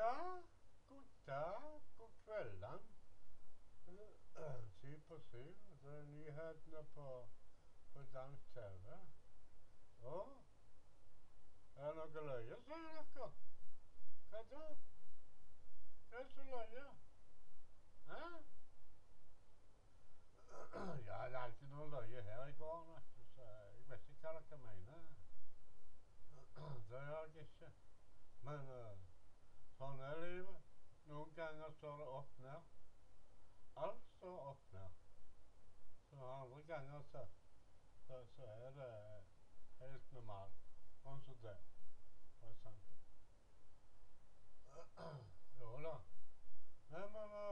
Ja, god dag, god kvelden. Syv på syv. Det er nyhetene på, på dansk TV. Å? Er det noe løye, sier dere? Hva da? Hva er så løye? Hæ? Ja, det er ikke noe løye her i gården, vet du, så jeg vet ikke hva dere mener. Det gjør jeg ikke. Men uh, sånn er livet. Noen ganger står det opp ned. Alt står opp ned. Så andre ganger så, så, så er det helt normalt. Sånn som det, for eksempel. Jo da. Men uh, må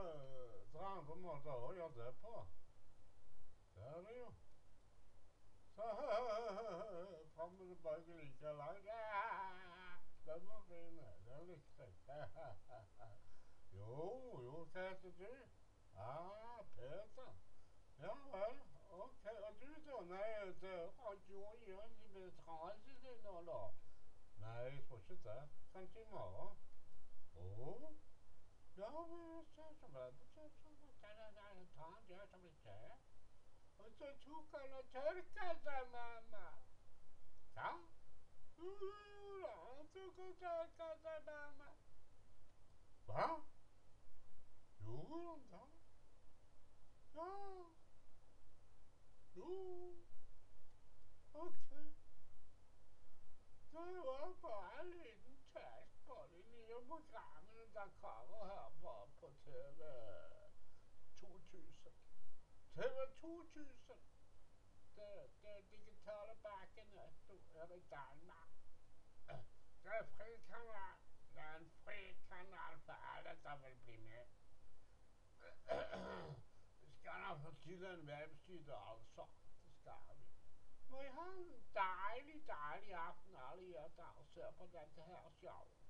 dra andre måter å gjøre det på. Det er det jo. Så fram og tilbake like langt. Den var fin. Den likte jeg. 패스 줄. 아, 패스. 영월 오케이 어디서 나에서 아주 연습에 상하시는 놀러 나의 소식다 상징어 오 여보 저저라 저저 자라자라 다 내가 잡을게 어저 죽가라 저까다 마마 자 으라 저까다 마마 봐 han da. Ja. Jo. OK. Det var bare en liten test på de nye programmene der kommer her på på TV 2000. TV 2000. Det, det digitale bakkenettet er i Danmark. Det er fri kanal. Det er en fri kanal for alle som vil bli med. Vi skal da fortelle en webside, altså. Det skal vi. Må jeg ha en deilig, deilig aften alle dere der ser på dette her showet.